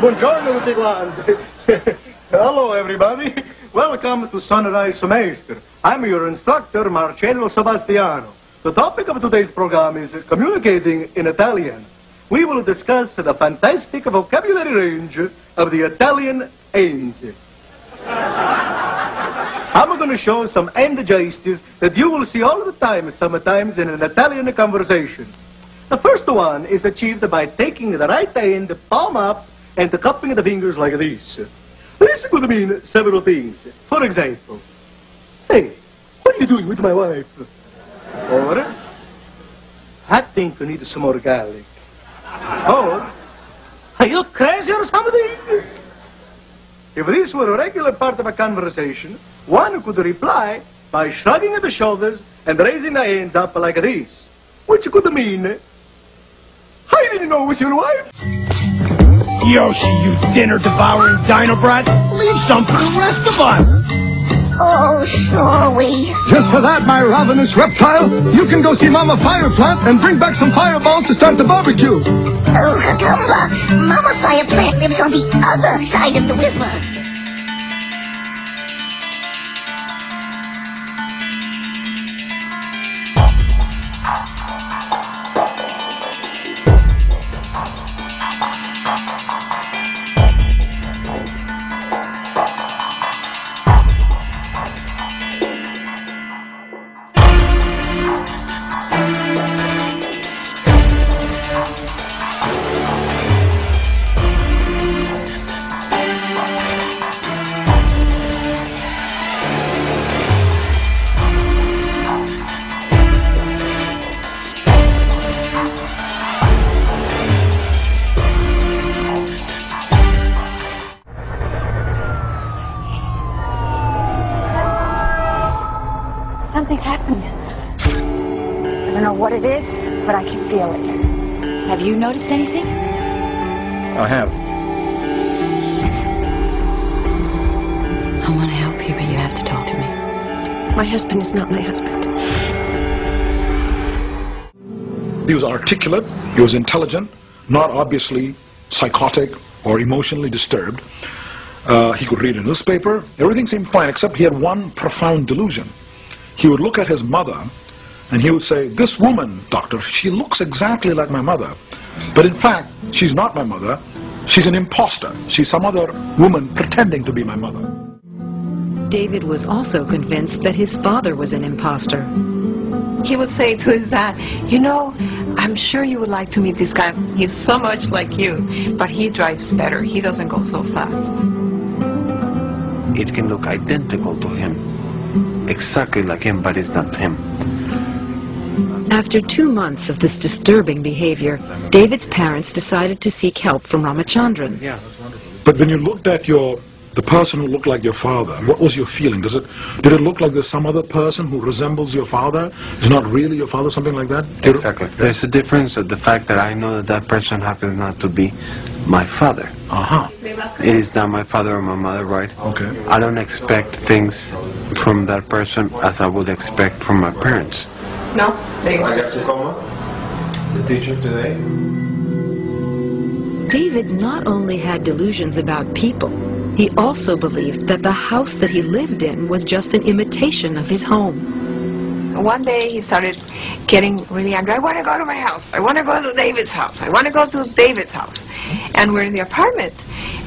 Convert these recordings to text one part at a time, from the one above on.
Buongiorno tutti quanti. Hello everybody. Welcome to Sunrise Semester. I'm your instructor Marcello Sebastiano. The topic of today's program is communicating in Italian. We will discuss the fantastic vocabulary range of the Italian Ains. I'm going to show some end gestures that you will see all the time, sometimes in an Italian conversation. The first one is achieved by taking the right hand the palm up and cupping the fingers like this. This could mean several things. For example, hey, what are you doing with my wife? Or, I think we need some more garlic. Or, are you crazy or something? If this were a regular part of a conversation, one could reply by shrugging the shoulders and raising the hands up like this, which could mean, I didn't know it was your wife. Yoshi, you dinner-devouring dino brat! Leave some for the rest of us! Oh, sorry. Just for that, my ravenous reptile, you can go see Mama Fire Plant and bring back some fireballs to start the barbecue. Oh, Kagumba, Mama Fire Plant lives on the other side of the river. Something's what it is, but I can feel it. Have you noticed anything? I have. I want to help you, but you have to talk to me. My husband is not my husband. He was articulate, he was intelligent, not obviously psychotic or emotionally disturbed. Uh, he could read a newspaper. Everything seemed fine, except he had one profound delusion. He would look at his mother and he would say, this woman, doctor, she looks exactly like my mother. But in fact, she's not my mother. She's an imposter. She's some other woman pretending to be my mother. David was also convinced that his father was an impostor. He would say to his dad, you know, I'm sure you would like to meet this guy. He's so much like you, but he drives better. He doesn't go so fast. It can look identical to him, exactly like him, but it's not him. After two months of this disturbing behavior, David's parents decided to seek help from Ramachandran. Yeah, But when you looked at your the person who looked like your father, what was your feeling? Does it did it look like there's some other person who resembles your father? Is not really your father, something like that? Did it- Exactly. There's a difference at the fact that I know that that person happens not to be my father. Uh-huh. It is not my father or my mother, right? Okay. I don't expect things from that person as I would expect from my parents. No, they were. I got to come the teacher today. David not only had delusions about people, he also believed that the house that he lived in was just an imitation of his home. One day he started getting really angry. I want to go to my house. I want to go to David's house. I want to go to David's house. And we're in the apartment.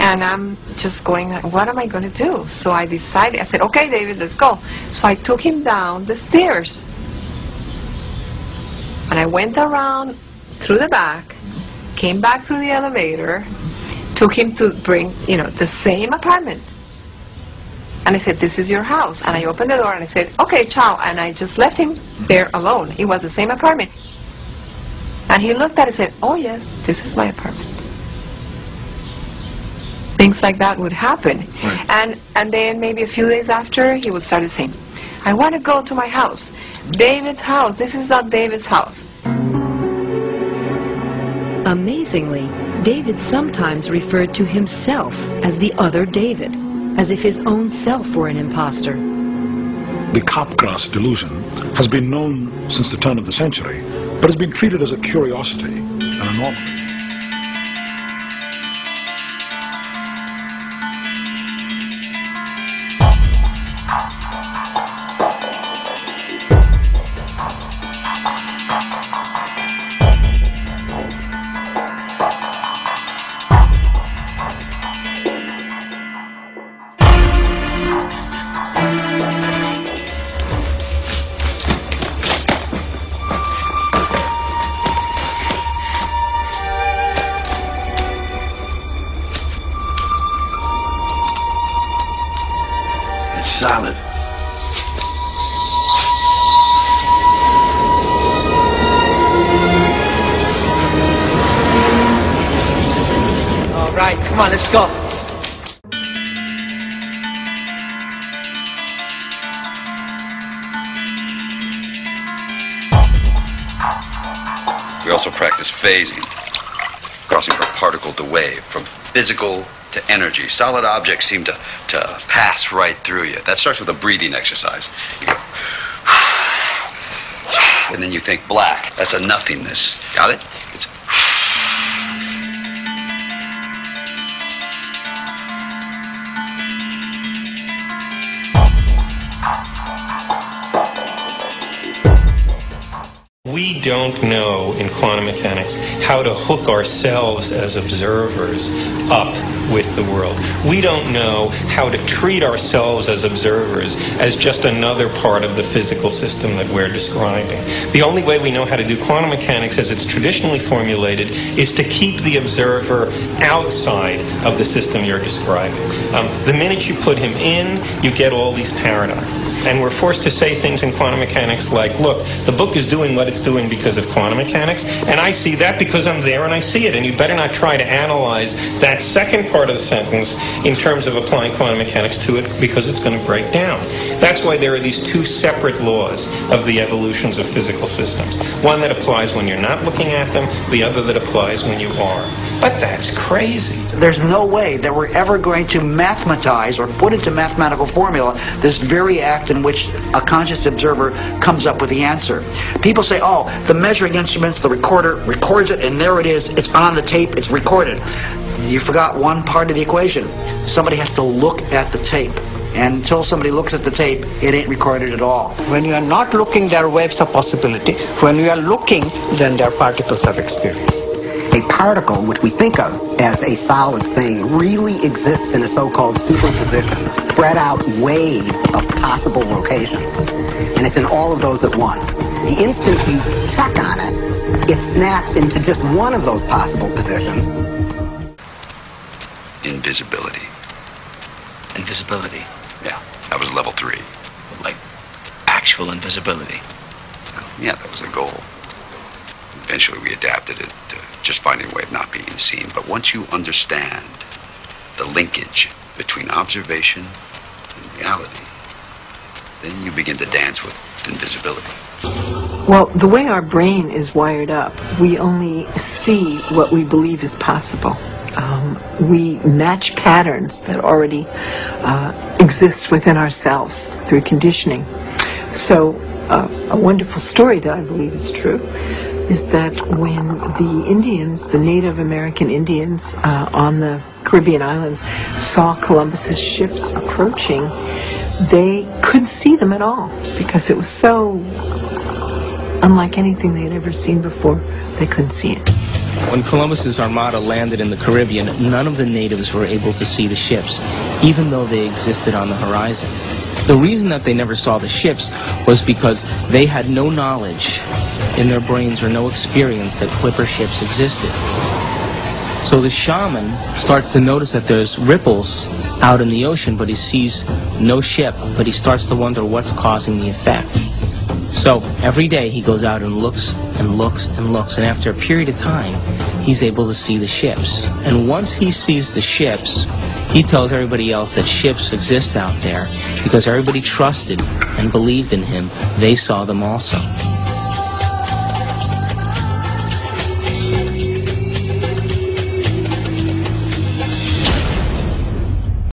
And I'm just going, what am I going to do? So I decided, I said, okay, David, let's go. So I took him down the stairs. I went around through the back, came back through the elevator, took him to bring, you know, the same apartment. And I said, this is your house. And I opened the door and I said, okay, ciao. And I just left him there alone. It was the same apartment. And he looked at it and said, oh yes, this is my apartment. Things like that would happen. And, and then maybe a few days after, he would start saying, I want to go to my house. David's house. This is not David's house. Amazingly, David sometimes referred to himself as the other David, as if his own self were an impostor. The Capgras delusion has been known since the turn of the century, but has been treated as a curiosity, an anomaly. Right, come on, let's go. We also practice phasing, crossing from particle to wave, from physical to energy. Solid objects seem to, to pass right through you. That starts with a breathing exercise. You go, and then you think black. That's a nothingness. Got it? It's We don't know in quantum mechanics how to hook ourselves as observers up with the world. We don't know how to treat ourselves as observers as just another part of the physical system that we're describing. The only way we know how to do quantum mechanics as it's traditionally formulated is to keep the observer outside of the system you're describing. Um, the minute you put him in, you get all these paradoxes. And we're forced to say things in quantum mechanics like, look, the book is doing what it's doing because of quantum mechanics, and I see that because I'm there and I see it. And you better not try to analyze that second part of the sentence in terms of applying quantum mechanics to it because it's going to break down. That's why there are these two separate laws of the evolutions of physical systems. One that applies when you're not looking at them, the other that applies when you are. But that's crazy. There's no way that we're ever going to mathematize or put into mathematical formula this very act in which a conscious observer comes up with the answer. People say, oh, the measuring instruments, the recorder records it, and there it is. It's on the tape. It's recorded. You forgot one part of the equation. Somebody has to look at the tape. And until somebody looks at the tape, it ain't recorded at all. When you are not looking, there are waves of possibility. When you are looking, then there are particles of experience. A particle, which we think of as a solid thing, really exists in a so-called superposition, a spread out wave of possible locations. And it's in all of those at once. The instant you check on it, it snaps into just one of those possible positions. invisibility. Invisibility. Yeah, that was level three. Like actual invisibility. Yeah, that was the goal. Eventually, we adapted it to just finding a way of not being seen. But once you understand the linkage between observation and reality, then you begin to dance with invisibility. Well, the way our brain is wired up, we only see what we believe is possible. Um, we match patterns that already uh, exist within ourselves through conditioning. So, uh, a wonderful story that I believe is true is that when the Indians, the Native American Indians uh, on the Caribbean islands, saw Columbus's ships approaching, they couldn't see them at all because it was so unlike anything they had ever seen before. They couldn't see it. When Columbus's armada landed in the Caribbean, none of the natives were able to see the ships, even though they existed on the horizon. The reason that they never saw the ships was because they had no knowledge in their brains or no experience that clipper ships existed. So the shaman starts to notice that there's ripples out in the ocean, but he sees no ship, but he starts to wonder what's causing the effect. So every day he goes out and looks and looks and looks, and after a period of time, he's able to see the ships. And once he sees the ships, he tells everybody else that ships exist out there because everybody trusted and believed in him. They saw them also.